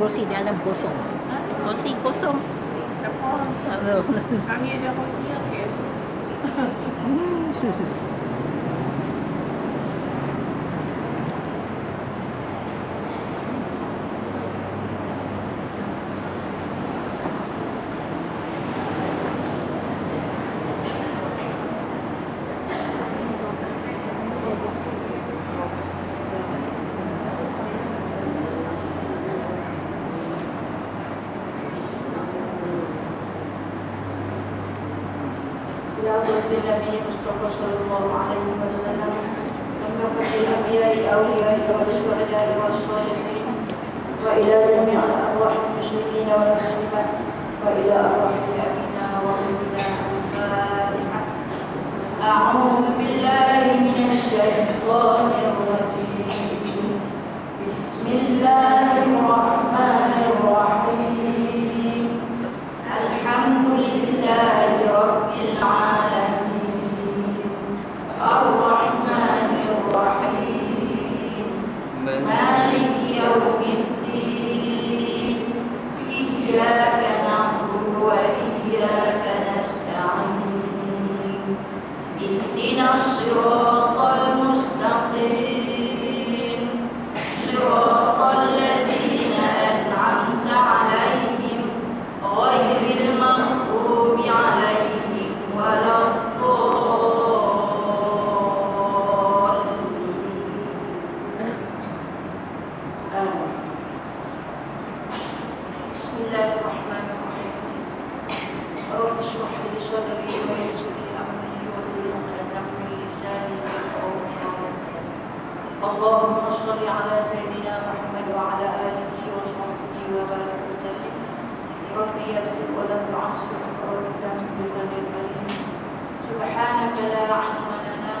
Kursi dalam kosong. Kursi kosong. Tak apa. Kami ada kursi okey. صدري ويسر لي أمري واحلل لساني يفقهوا اللهم صل على سيدنا محمد وعلى آله وصحبه وبارك وسلم رب يسر ولا تعسر رب تهدنا للكريم سبحانك لا علم لنا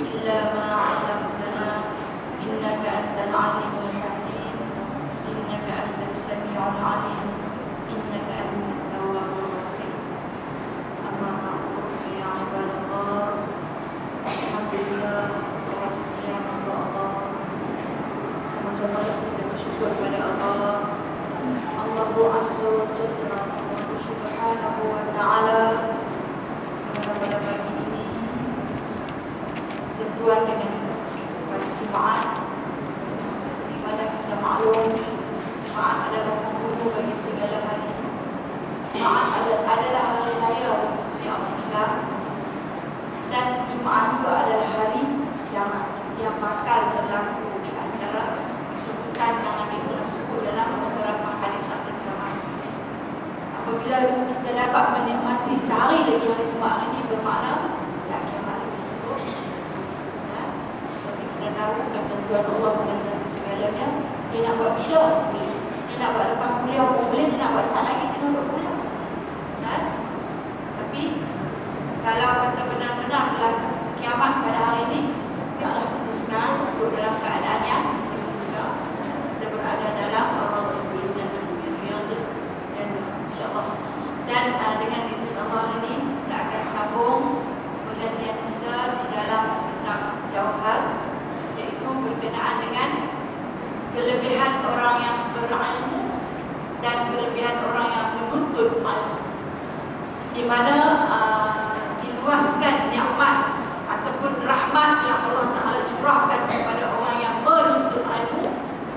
إلا ما علمتنا. إنك أنت العليم الحكيم. إنك أنت السميع العليم.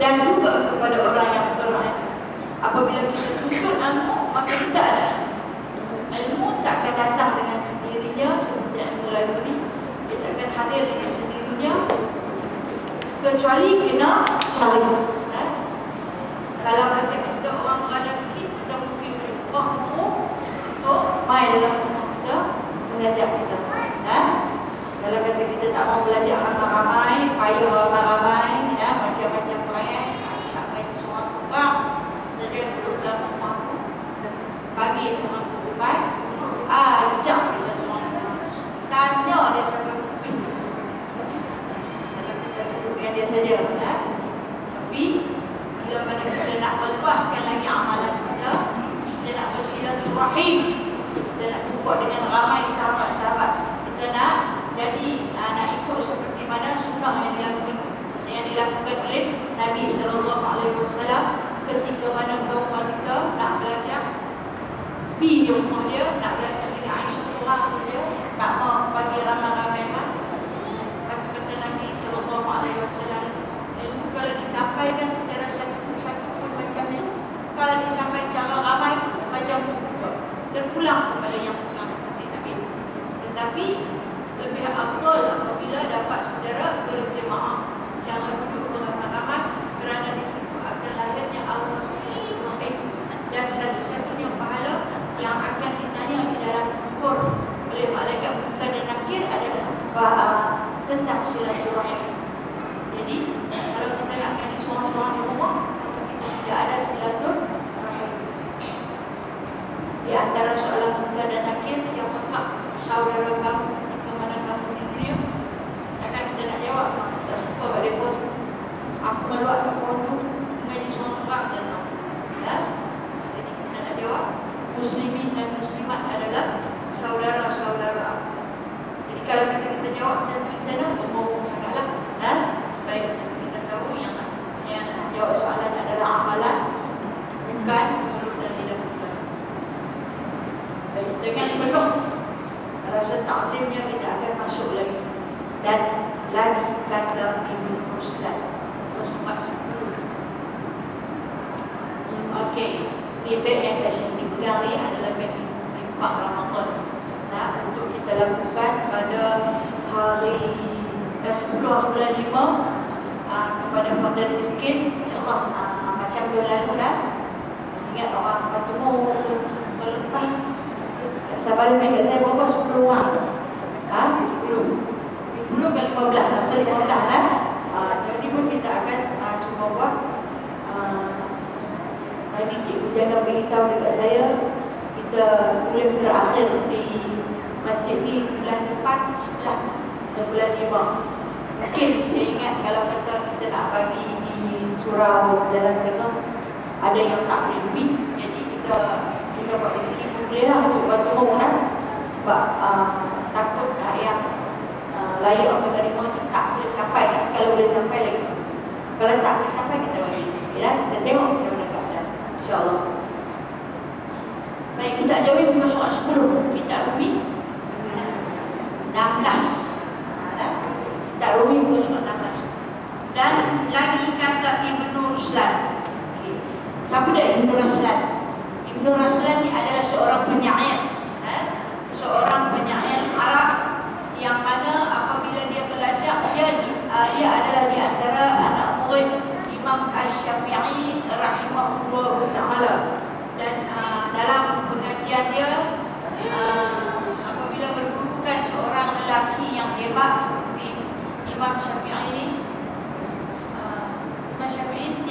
Dan juga kepada orang yang berilmu. Apabila kita tuntut ilmu, maka tidak ada ilmu. Tak akan datang dengan sendirinya seperti ilmu library. Dia tak akan hadir dengan sendirinya kecuali kena syarikat. Eh? Kalau kata kita orang berada sikit, kita mungkin berubah untuk main dalam rumah kita mengajar kita. Eh? Kalau kata kita tak mau belajar ramai-ramai, payah ramai-ramai, ya, macam-macam proyek, nak ngaji seorang tukang, jadi duduk dalam rumah tu, pagi seorang tu depan, ajak kita tu, tanya dia duduk dengan dia saja, ya. Tapi, bila mana kita nak meluaskan lagi amalan kita, kita nak bersilaturahim, kita nak jumpa dengan ramai sahabat-sahabat, kita nak jadi uh, nak ikut seperti mana sunnah yang dilakukan yang dilakukan oleh Nabi Sallallahu Alaihi Wasallam ketika mana kaum wanita nak belajar pergi di dia nak belajar dengan Aisyah seorang saja tak mau bagi ramai-ramai mak kata kata Nabi Sallallahu Alaihi Wasallam ilmu kalau disampaikan secara satu-satu pun macam ni kalau disampaikan secara ramai macam terpulang kepada yang hati Nabi. Tetapi lebih afdal apabila dapat secara berjemaah secara duduk beramai-ramai kerana di situ akan lahirnya Allah silaturahim dan satu-satunya pahala yang akan ditanya di dalam kubur oleh malaikat munkar dan nakir adalah sebab tentang silaturahim. Jadi kalau kita nak jadi seorang-seorang di rumah, kita tidak ada silaturahim. Di antara soalan munkar dan nakir, siapakah saudara kamu ketika mana kamu di dunia? Takkan kita nak jawab, tak suka kat mereka Aku meluat pohon tu, mengaji dan tak. Ya? Jadi kita nak jawab, muslimin dan muslimat adalah saudara-saudara. Jadi kalau kita kita jawab macam tu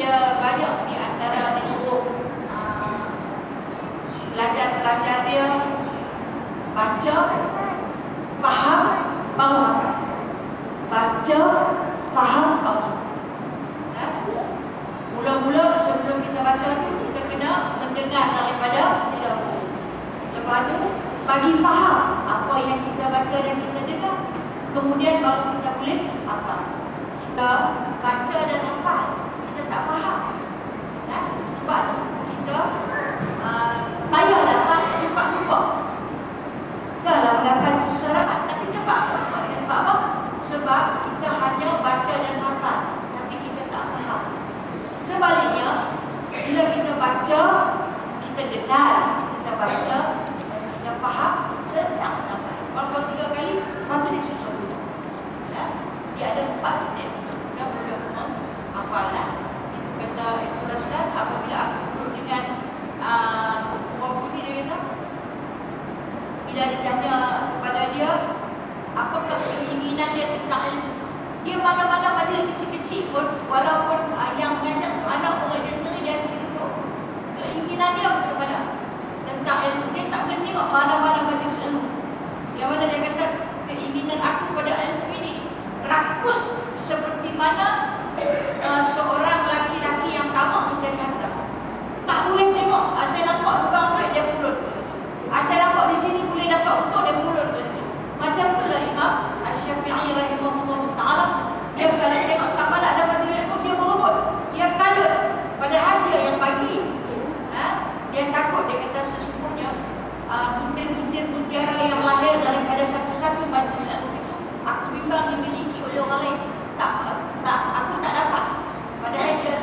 dia banyak di antara dia suruh uh, pelajar-pelajar dia baca faham bawa baca faham bawa Mula-mula sebelum kita baca tu kita kena mendengar daripada dahulu. Lepas tu bagi faham apa yang kita baca dan kita dengar. Kemudian baru kita boleh apa? Kita baca dan apa? Tak faham. Ya? Sebab tu kita uh, payah dapat cepat lupa. Janganlah mengapai susah dapat tapi cepat lupa. Sebab apa? Sebab kita hanya baca dan hafal tapi kita tak faham. Sebaliknya, bila kita baca, kita dengar, kita baca, dan kita faham, senang sampai. Kalau tiga kali, lepas tu dia susah dulu. Ya? Dia ada empat step kita boleh hafalan kepada Ibu Rasdan apabila aku duduk dengan uh, Puan dia kata bila dia tanya kepada dia apakah keinginan dia tentang ilmu? Dia mana-mana pada kecil-kecil pun walaupun uh, yang mengajak tu anak orang dia sendiri dia sendiri duduk. Keinginan dia macam mana? Tentang ilmu. Dia tak boleh tengok mana-mana pada ilmu. Yang mana dia kata keinginan aku pada ilmu ini rakus seperti mana uh, seorang tak boleh tengok. Ah, Asyik nampak lubang duit dia pulut. Ah, Asyik nampak di sini boleh dapat untuk dia pulut. Macam tu lah Imam Asyafi'i rahimahullah ta'ala. Dia kalau tengok tak malah dapat duit pun dia merobot oh, Dia kalut. Padahal dia yang bagi. Ha? Dia takut dia kata sesungguhnya Bunjir-bunjir uh, mutiara yang lahir daripada satu-satu majlis satu Aku bimbang dimiliki oleh orang lain. Tak, tak, aku tak dapat. Padahal dia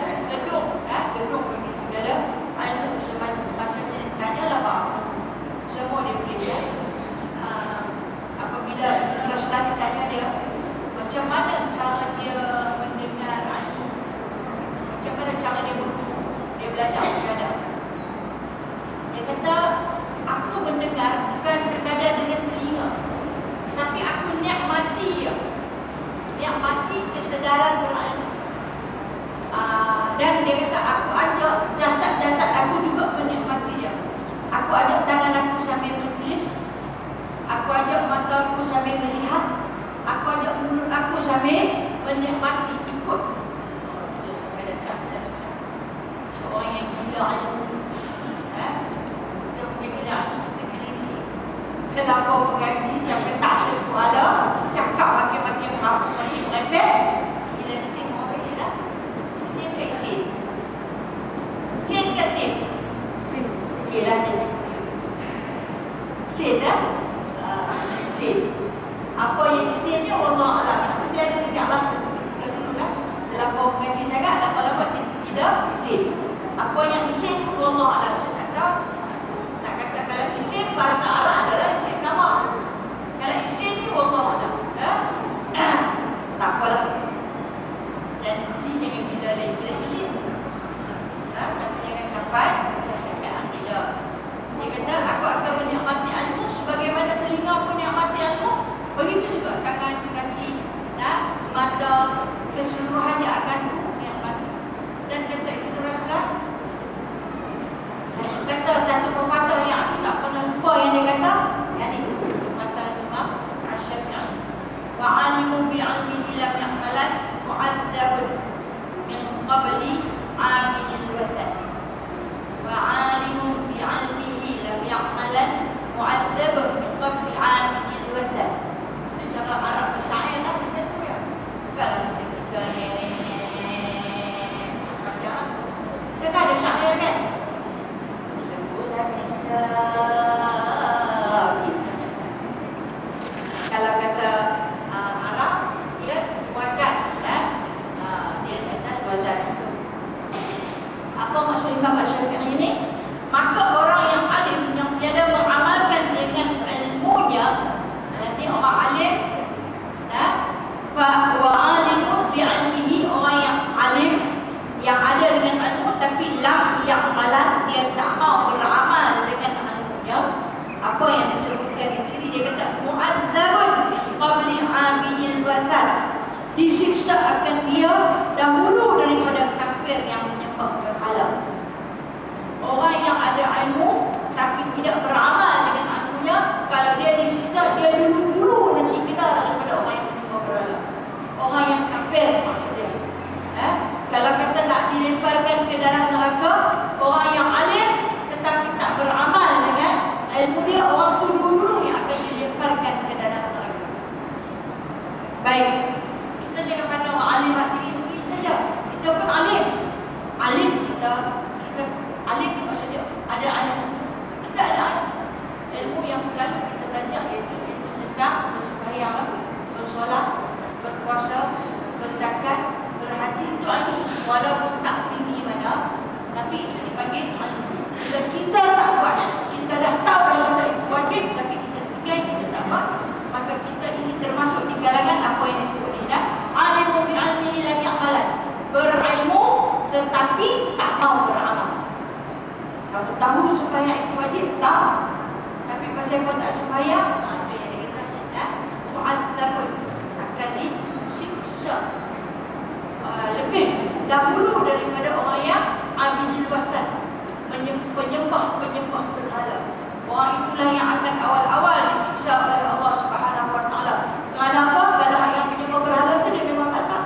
itulah yang akan awal-awal disiksa oleh Allah Subhanahu Wa Taala. Kenapa? Kalau yang menyembah berhala itu dia memang tak tahu.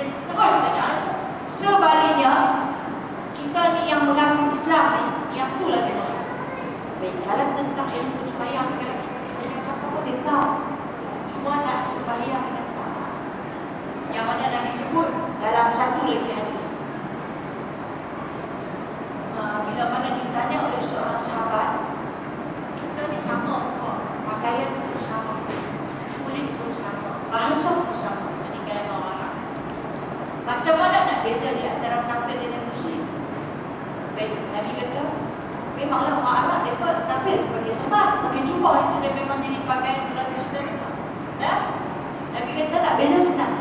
Dia tegur tidak ada. Sebaliknya, kita ni yang mengaku Islam ni, yang tu lagi. Baik, kalau tentang ilmu sembahyang, kalau kita cakap pun dia tahu. Cuma nak sembahyang dengan tak. Yang mana Nabi sebut dalam satu lagi hadis. memanglah marah dekat Nabi bagi sebab pergi jumpa itu dia memang jadi pakaian Nabi sendiri. Ya. Nabi kata tak beza senang.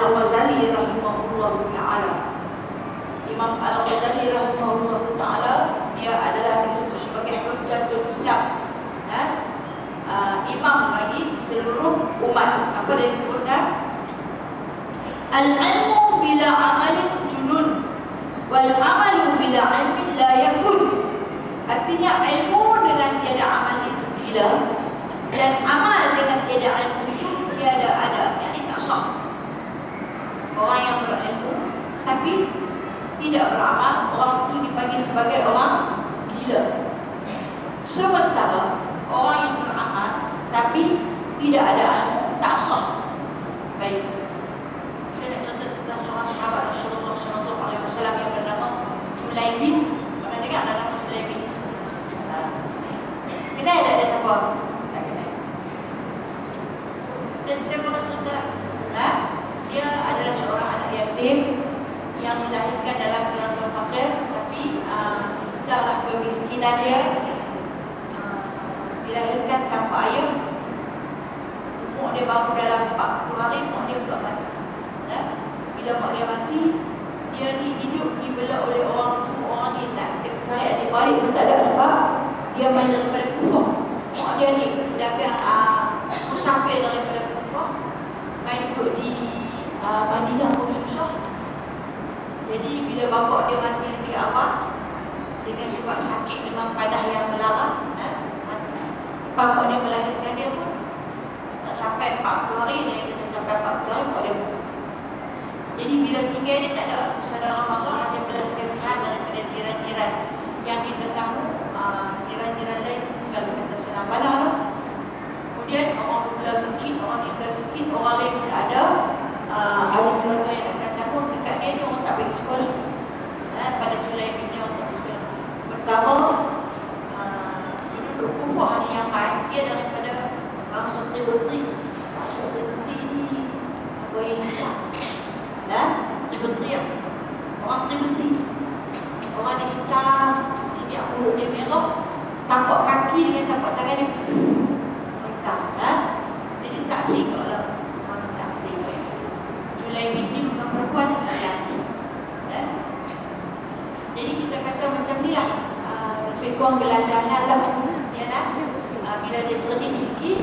Al-Ghazali rahimahullah ta'ala. Imam Al-Ghazali rahimahullah ta'ala dia adalah disebut sebagai Hujjatul Islam. Ya? uh, Imam bagi seluruh umat. Apa dia sebutkan Al-ilmu bila amalin junun Wal amalu bila ilmin la yakun. Artinya ilmu dengan tiada amal itu gila Dan amal dengan tiada ilmu itu tiada ada Yang ini tak sah Orang yang berilmu Tapi tidak beramal Orang itu dipanggil sebagai orang gila Sementara orang yang beramal Tapi tidak ada ilmu Tak sah Baik saya nak cerita tentang seorang sahabat Rasulullah SAW yang bernama Julaibin. Pernah dengar ada nama tak dia siapa? Tak kenal. Dan saya pernah cerita, nah, dia adalah seorang anak yatim yang dilahirkan dalam keluarga fakir tapi uh, dahlah kemiskinan dia uh, dilahirkan tanpa ayah Mak dia baru dalam 40 hari, mak dia pula mati. Ya? Bila mak dia mati Dia ni hidup dibela oleh orang tu Orang ni nak percaya dia baik pun tak ada sebab Dia main daripada kufur. Mak dia ni dagang uh, Musafir daripada kufur Main duduk di uh, Madinah pun susah Jadi bila bapak dia mati lebih awal Dengan sebab sakit memang padah yang melarang ya? Bapak dia melahirkan dia pun Tak sampai 40 hari Dia kata sampai 40 hari Bapak dia jadi bila tinggal ni tak ada saudara mara ada belas kasihan daripada jiran-jiran yang kita tahu uh, jiran-jiran lain kalau kita senang lah. Kemudian orang belas sikit, orang belas sikit, orang lain tidak ada uh, ahli keluarga yang akan takut dekat dia ni orang tak sekolah. Eh, pada Julai ini pergi sekolah. Pertama, uh, kufah ni yang baik dia daripada bangsa Tibeti. Bangsa Tibeti ni apa yang hitam dan Tibeti orang Tibeti orang ni hitam dia mulut dia merah tapak kaki dengan tapak tangan dia hitam kan jadi tak sehingga lah orang tak sehingga Julai ni bukan perempuan lelaki kan jadi kita kata macam ni lah uh, lebih kurang gelandangan lah ya nak uh, cerdik sikit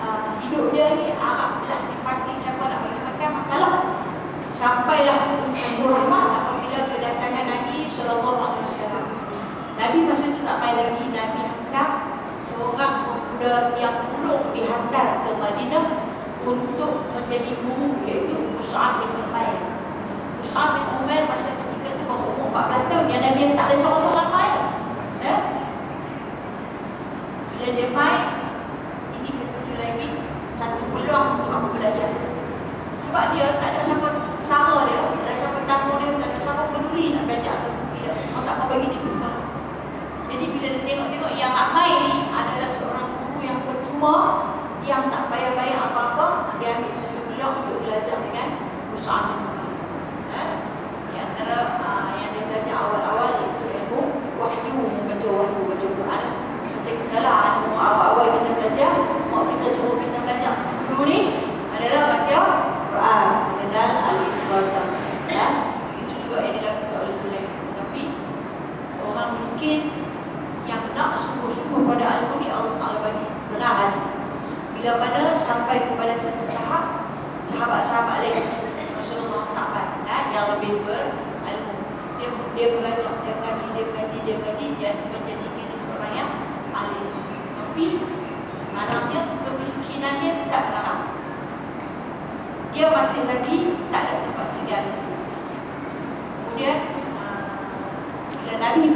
uh, hidup dia ni Arab lah simpati siapa nak bagi makan makanlah sampailah Abu Rahmat apabila kedatangan Nabi Sallallahu Alaihi Wasallam. Nabi masa itu tak main lagi Nabi hendak seorang pemuda yang ulung dihantar ke Madinah untuk menjadi guru iaitu Mus'ab bin Umair. Mus'ab bin Umair masa ketika itu baru umur 14 tahun yang Nabi tak ada seorang-seorang main. Ya? Bila dia main, ini kata lagi satu peluang untuk aku belajar. Sebab dia tak ada siapa sama dia, tak ada siapa tanggung dia, tak ada siapa peduli nak belajar atau tidak. Orang tak mau bagi dia sekolah. Jadi bila dia tengok-tengok yang ramai ni adalah seorang guru yang percuma, yang tak bayar-bayar apa-apa, dia ambil satu peluang untuk belajar dengan perusahaan ha? Di antara uh, yang dia belajar awal-awal itu ilmu wahyu, membaca wahyu, baca Quran. Macam kita lah, awal-awal kita belajar, mak kita adalah baca Quran mengenal al-ibadah ya itu juga yang dilakukan oleh boleh tapi orang miskin yang nak sungguh-sungguh pada ilmu ni Allah Taala bagi benar bila pada sampai kepada satu tahap sahabat-sahabat lain Rasulullah tak pandai yang lebih berilmu. Dia dia mengajar dia mengajar pasien lagi tak ada tempat tinggal. Kemudian uh, bila Nabi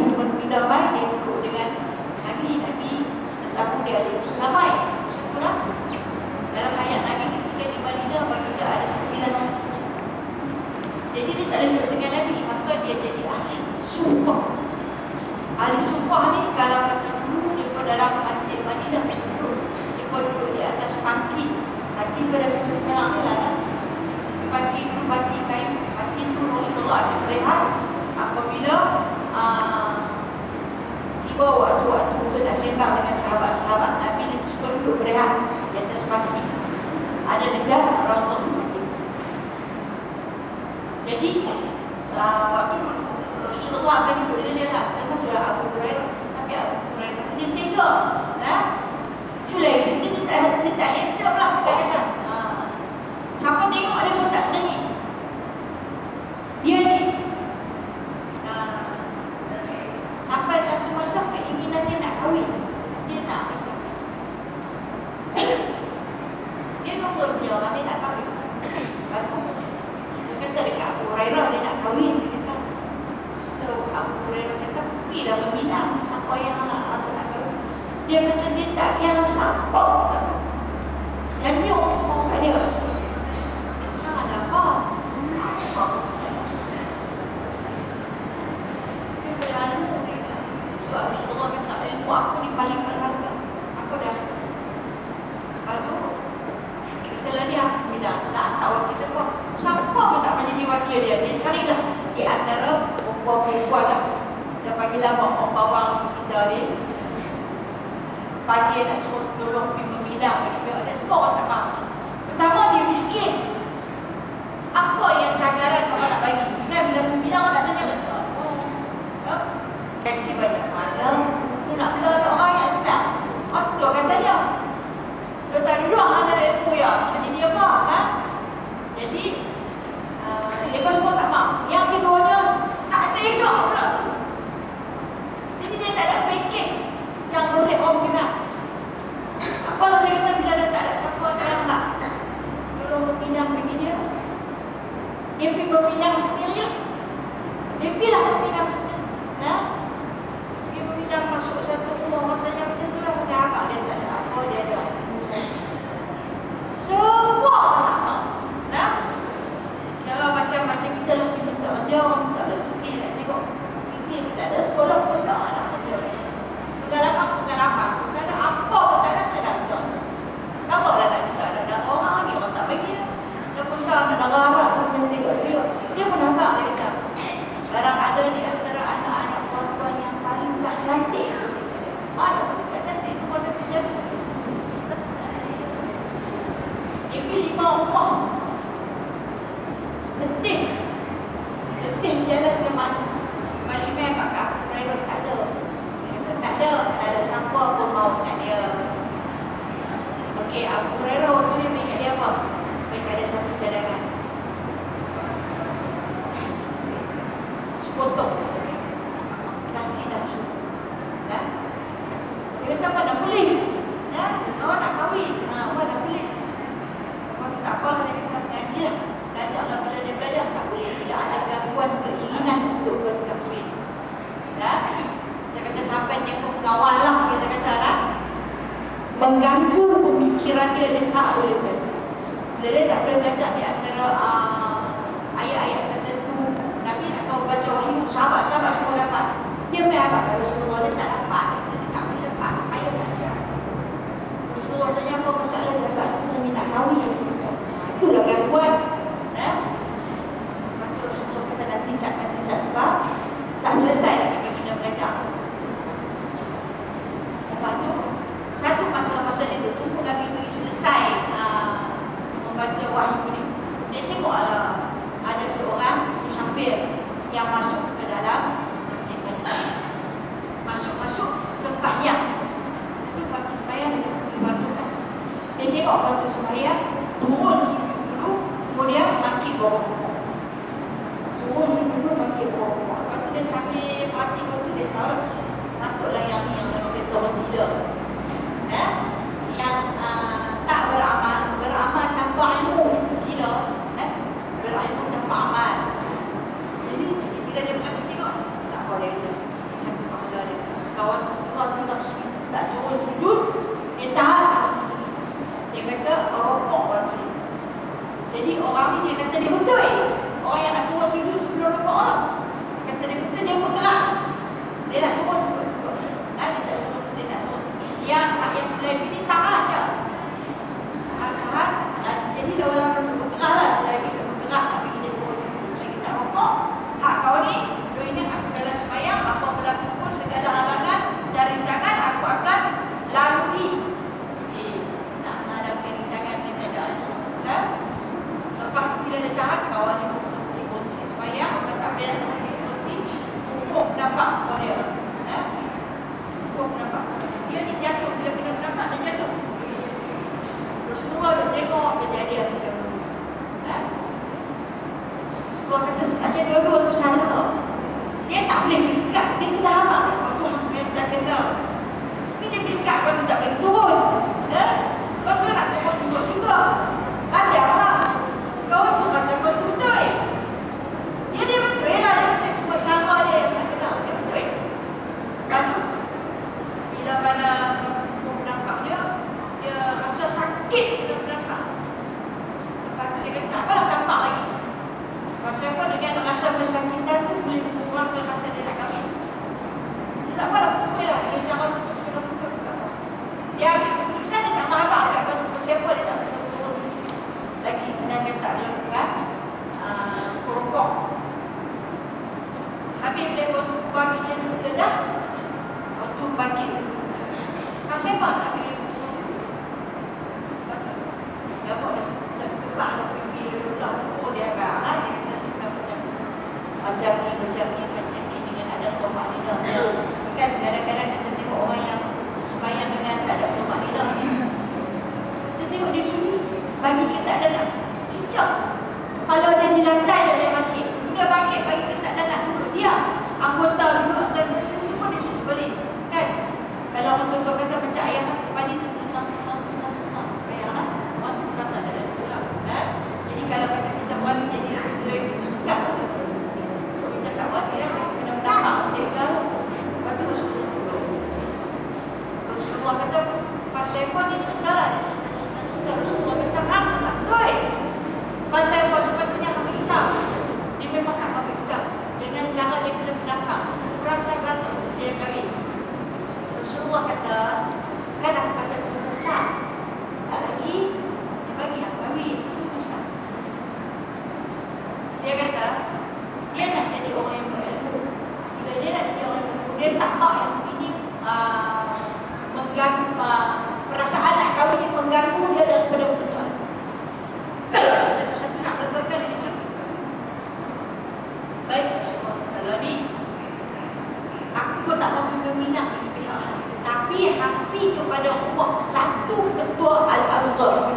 aku tak lagi meminat pihak tapi hampir kepada Allah satu ketua Al-Anzor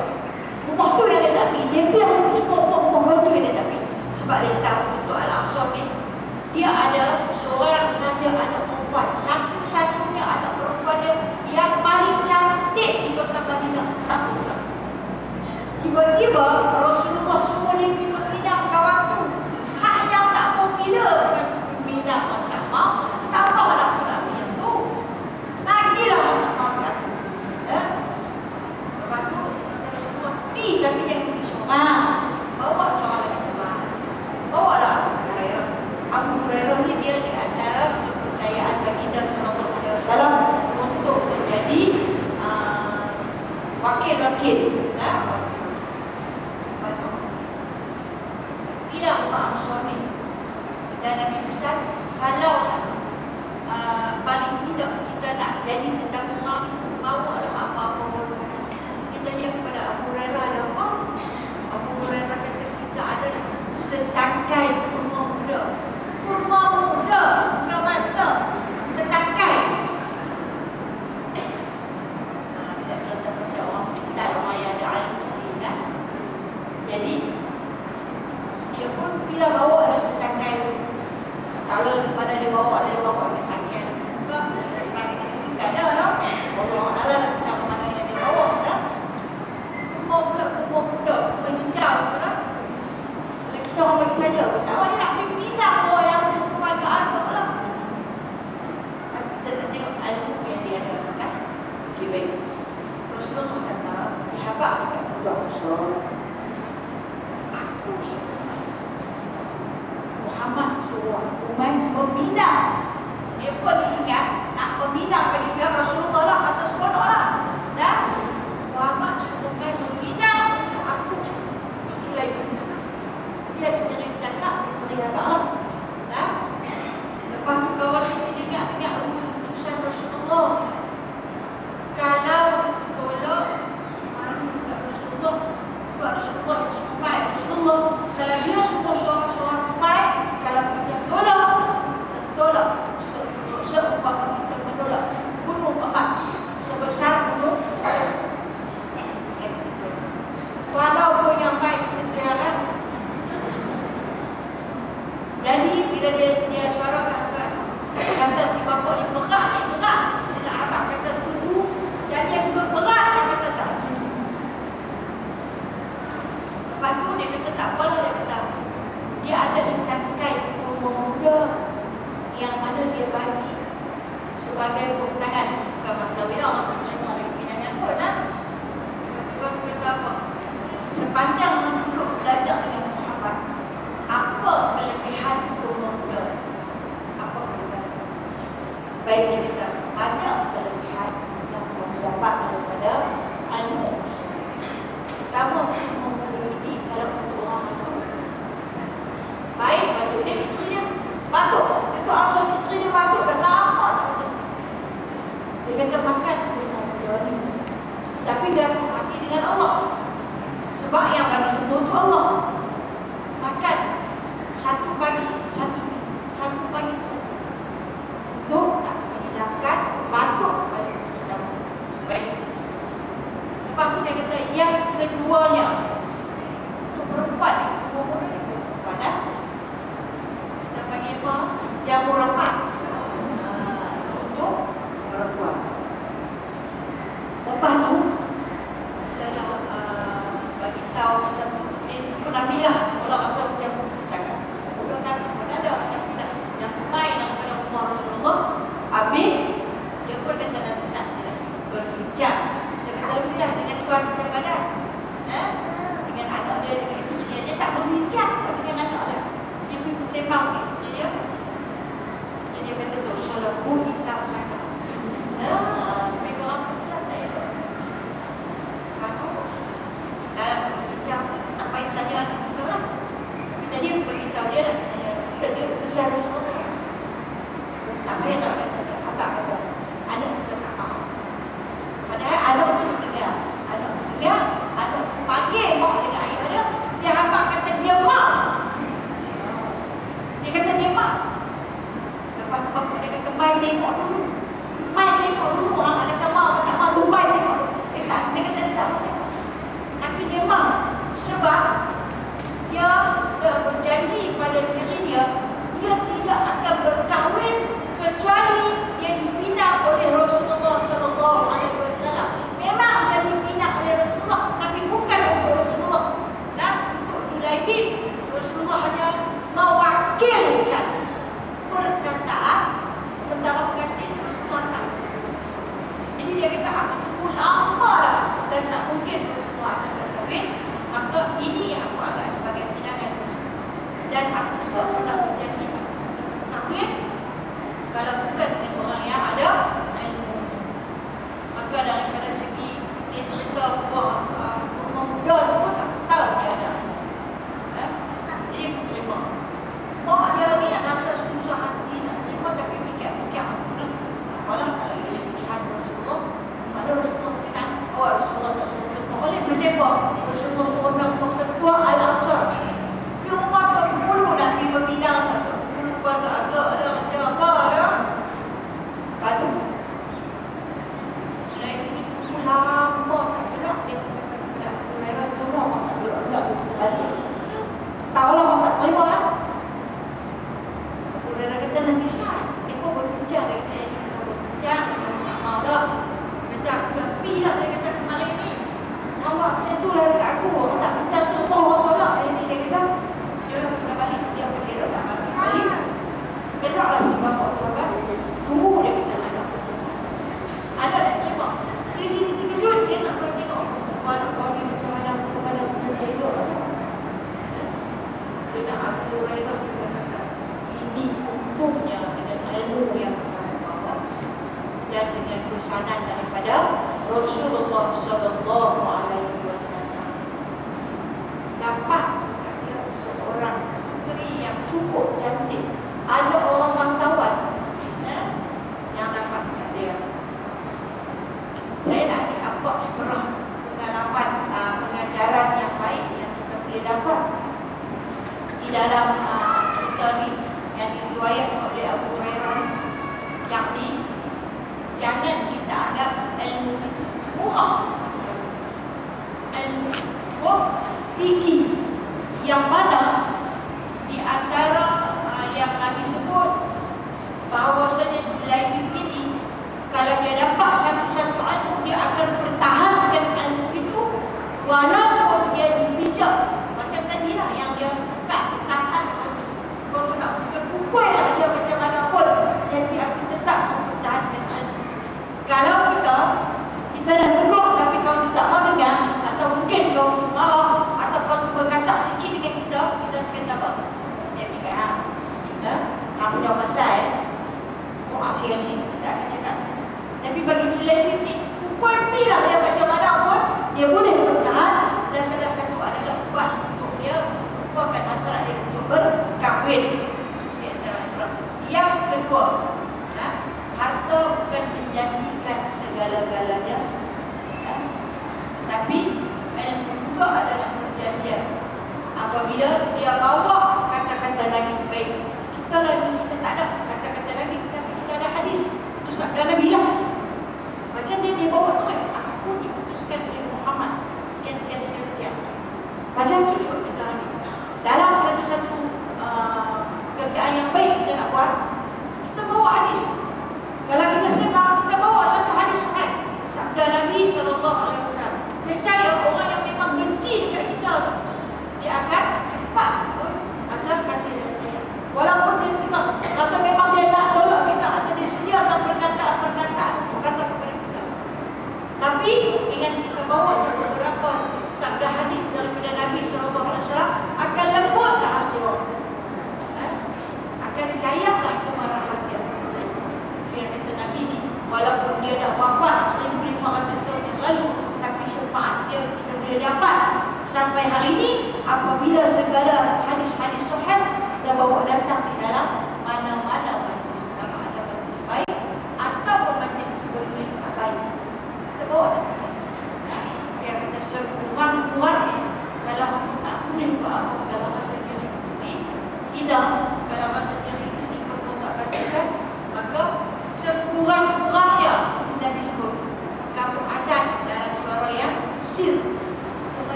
Allah tu yang dia tak pergi. Dia pergi aku cuma tu yang dia tak pergi. Sebab dia tahu ketua Al-Anzor ni dia ada seorang saja anak perempuan. Satu-satunya anak perempuan dia yang paling cantik di kota Madinah. Tiba-tiba Rasulullah SAW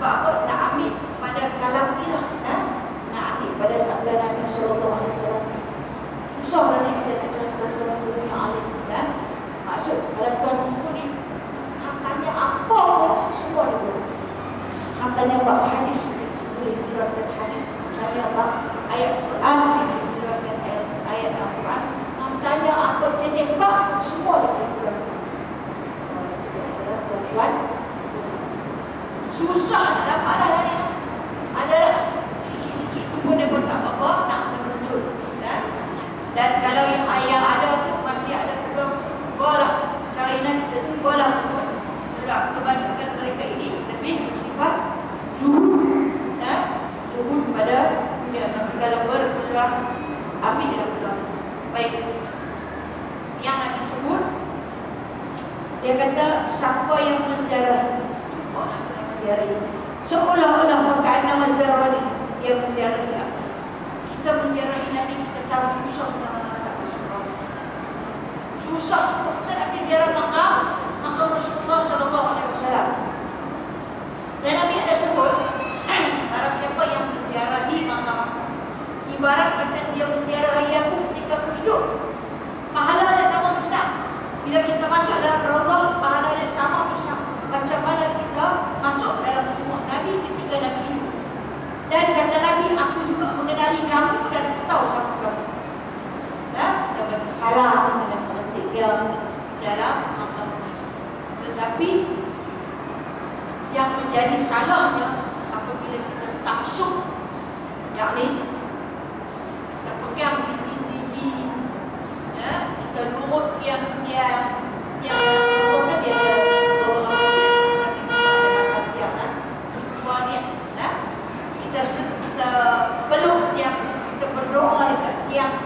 sebab apa nak ambil pada kalam ni lah eh? nak ambil pada sabda Nabi Wasallam. Susah lah ni kita nak dalam guru yang alim kan maksud kalau tuan buku ni hang tanya apa pun semua dia boleh hang tanya apa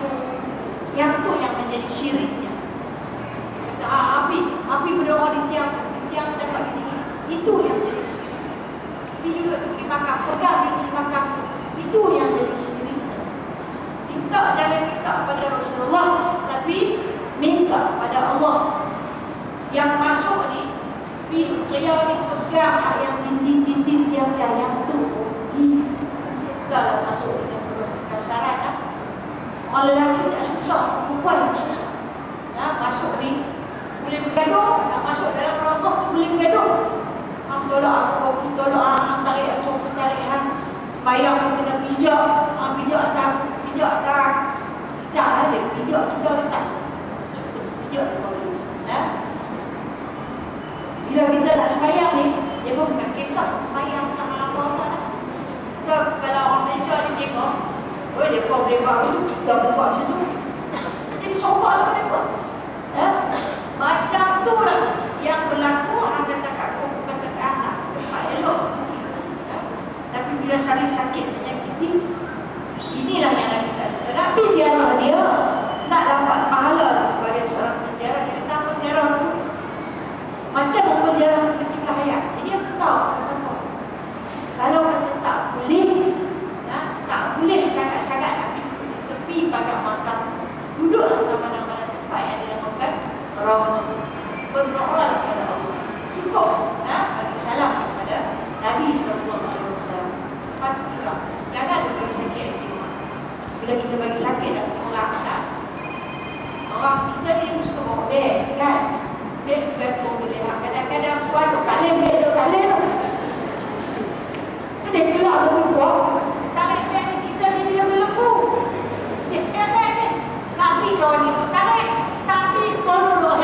tu yang tu yang menjadi syiriknya. Kata ah, api api berdoa di tiang di tiang dapat di itu yang jadi syirik tapi juga tu di makam pegang di makam tu. Itu yang jadi syirik minta jangan minta pada Rasulullah tapi minta pada Allah. Yang masuk ni pintu kriau ni pegang yang dinding-dinding tiang-tiang yang tu. Kalau masuk dengan kasaran lah. Orang lelaki tak susah, perempuan yang susah. Ya, masuk ni boleh bergaduh, nak masuk dalam rambut tu boleh bergaduh. Hang tolak aku, aku tolak hang tarik aku, aku tarik hang. Sembayang aku kena pijak, hang pijak atas, pijak atas. Pijak lah dia, pijak kita letak. Pijak tu Ya. Bila kita nak sembayang ni, dia pun bukan kisah sembayang tak apa tak Kita kalau orang Malaysia ni tengok, oh dia pun boleh buat itu, kita pun buat situ. Jadi sombong lah mereka. Ya? Macam tu lah yang berlaku kata kat aku, kata kat anak. Tak elok. Ya? Tapi bila saling sakit menyakiti, inilah yang Nabi kata. Nabi ziarah dia nak dapat pahala sebagai seorang penjara. Dia kata penjara tu macam penjara ketika hayat. Jadi aku tahu. Kalau kata tak boleh, tak boleh sangat-sangat nak pergi tepi pagar makam. Duduklah ke mana-mana tempat yang dinamakan Rawah. Berdoa kepada Allah. Cukup ya, bagi salam kepada Nabi SAW. Patutlah. Jangan bagi sakit. Bila kita bagi sakit hati orang, tak. Orang kita ni bawa beg, kan? Beg gantung boleh. Kadang-kadang kuat tu, kali beg tu, kali tu. Dia keluar satu buah, tapi kon tapi tapi kon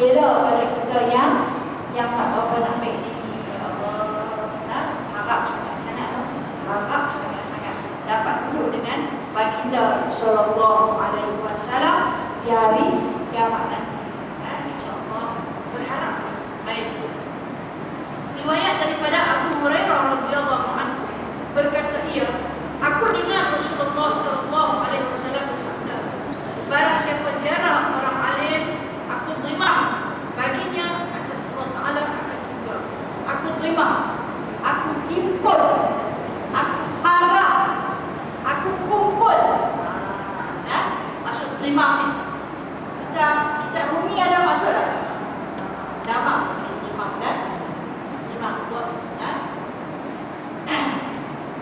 pembela pada kita yang yang tak apa nak baik ni ya Allah nah, harap sangat-sangat harap sangat-sangat dapat duduk dengan baginda sallallahu alaihi wasallam di hari kiamat nah, insyaallah berharap baik. Riwayat daripada Abu Hurairah radhiyallahu anhu berkata ia Aku dengar Rasulullah sallallahu alaihi wasallam bersabda, barang siapa ziarah orang alim, aku terima baginya atas Allah Taala akan surga. Aku terima, aku impun, aku harap, aku kumpul. Ha, ya? Maksud terima ni. Kita kita bumi ada maksud tak? Dapat terima kan? Terima betul. Ya?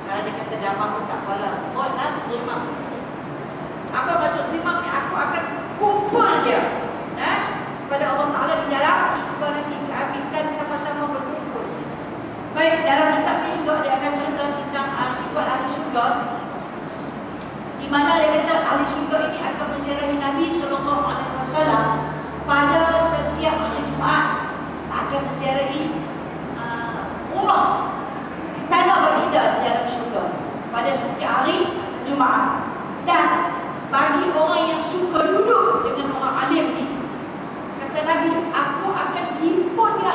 Kalau dia kata damai pun tak apalah. Oh, nak terima. Apa maksud terima ni? Aku akan kumpul dia. Eh? Pada Allah Ta'ala di dalam syurga nanti. Kami akan sama-sama berkumpul. Baik, dalam kitab ni juga dia akan cerita tentang uh, sifat ahli syurga. Di mana dia kata ahli syurga ini akan menziarahi Nabi Sallallahu Alaihi Wasallam pada setiap hari Jumaat akan menziarahi uh, rumah istana baginda di dalam syurga pada setiap hari Jumaat. Dan bagi orang yang suka duduk dengan orang alim ni, kata Nabi, aku akan himpun dia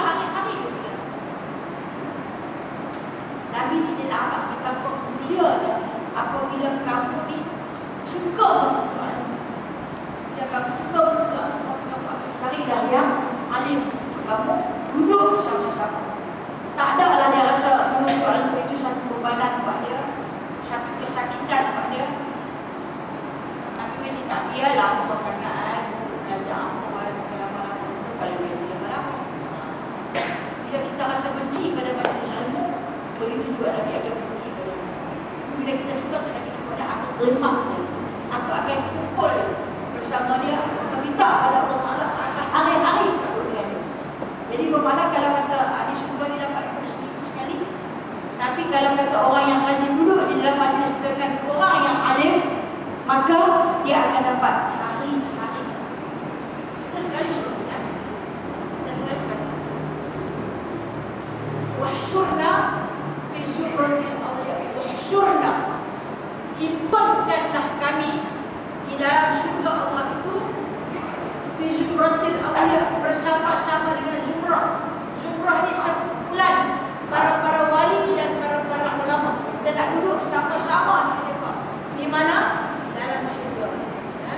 hari-hari. Nabi ni dia nak abang kita mulia dia. Apabila kamu ni suka berdoa. Jika kamu suka berdoa, kamu akan cari dah yang alim. Kamu duduk bersama-sama. Tak ada lah dia rasa ilmu itu satu bebanan buat dia Satu kesakitan buat dia Tapi ini tak biarlah perkataan Ngajak apa, kalau dia tidak lama Bila kita rasa benci pada majlis ilmu Begitu juga Nabi akan benci Bila kita suka ke Nabi sebenarnya aku terima dia? Aku akan kumpul bersama dia. Aku akan minta pada Allah Ta'ala akan hari-hari duduk dengan dia. Jadi bermakna kalau kata ahli syurga ni dapat duduk seminggu sekali. Tapi kalau kata orang yang rajin duduk di dalam majlis dengan orang yang alim Maka dia akan dapat hari-hari. Kita sekali suruh ya Kita sekali kata Wahsyurna fi syurratil awliya Wahsyurna Himpunkanlah kami di dalam syurga Allah itu Fi syurratil awliya Bersama-sama dengan zumrah Zumrah ni sekumpulan Para-para wali dan para-para ulama Kita nak duduk sama-sama dengan mereka Di mana? Dalam syurga ya.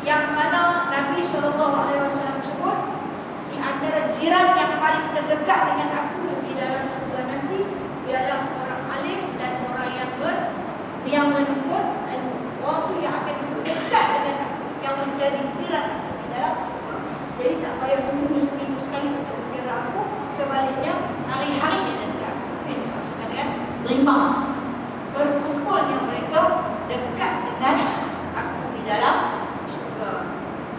Yang mana Nabi SAW sebut Di antara jiran yang paling terdekat dengan aku Di dalam syurga nanti Ialah orang alim dan orang yang ber Yang menuntut ilmu Orang tu yang akan duduk dekat dengan aku Yang menjadi jiran aku di dalam syurga Jadi tak payah menunggu seminggu sekali untuk mengira aku. Sebaliknya hari-hari dia dekat Ini maksudnya dengan terima. Berkumpulnya mereka dekat dengan aku di dalam syurga.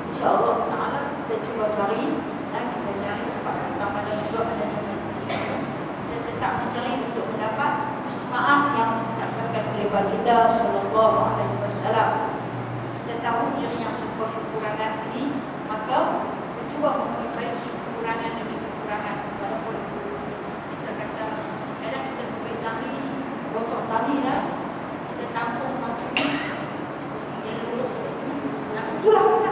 InsyaAllah ta'ala kita cuba cari Dan kita cari sebab kita pada juga ada yang Kita tetap mencari untuk mendapat Syafaat yang disabdakan oleh baginda Sallallahu alaihi wasallam tahu diri yang sebuah kekurangan ini Maka cuba memperbaiki kekurangan demi kekurangan. Walaupun kita kata Kadang kita perbaiki tali Bocor tali dah Kita tampung lulus dari sini Nah itulah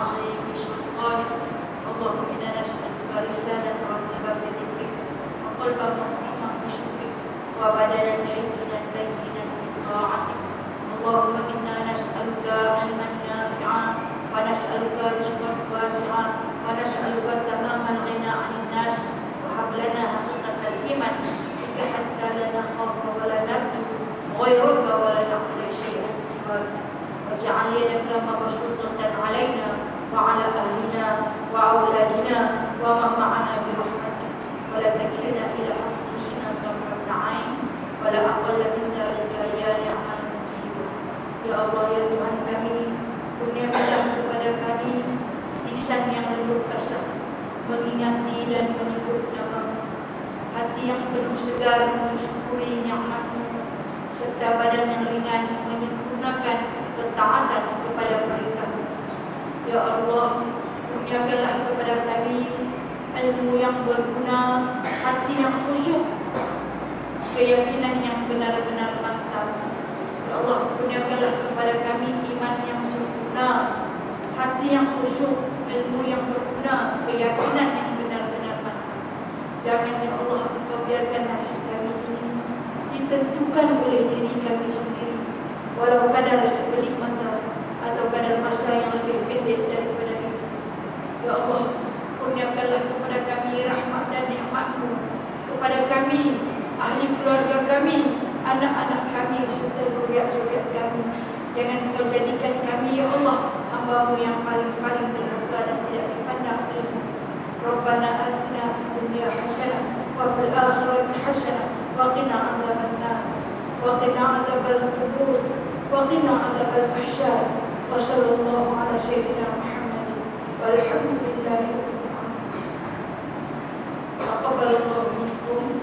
وعظيم سلطانك اللهم انا نسالك لسانا رطبا بذكرك وقلبا مفهوما بشكرك وبدنا لينا لينا بطاعتك اللهم انا نسالك علما نافعا ونسالك رزقا واسعا ونسالك تمام الغنى عن الناس وهب لنا حقيقه الايمان بك حتى لا نخاف ولا نرجو غيرك ولا نعبد شيئا سواك واجعل يدك مبسوطه علينا وعلى أهلنا وأولادنا ومن معنا برحمتك ولا تكلنا إلى أنفسنا طرفة عين ولا أقل من ذلك يا نعم المجيب يا الله يا Tuhan kami kurniakanlah kepada kami lisan yang lembut basah mengingati dan menyebut namamu hati yang penuh segar mensyukuri nikmatmu serta badan yang ringan menyempurnakan ketaatan kepada perintahmu Ya Allah, kurniakanlah kepada kami ilmu yang berguna, hati yang khusyuk, keyakinan yang benar-benar mantap. Ya Allah, kurniakanlah kepada kami iman yang sempurna, hati yang khusyuk, ilmu yang berguna, keyakinan yang benar-benar mantap. Jangan ya Allah Engkau biarkan nasib kami ini ditentukan oleh diri kami sendiri, walau kadar sekelip mata atau kadar masa yang lebih pendek daripada itu. Ya Allah, kurniakanlah kepada kami rahmat dan nikmatmu kepada kami, ahli keluarga kami, anak-anak kami serta zuriat-zuriat kami. Jangan kau jadikan kami, Ya Allah, hambamu yang paling-paling berharga dan tidak dipandang ini. Rabbana atina dunia hasanah wa fil akhirati hasanah wa qina adzabannar wa qina adzabal qubur qina عذاب mahsyar وصلى الله على سيدنا محمد والحمد لله رب العالمين. تقبل الله منكم.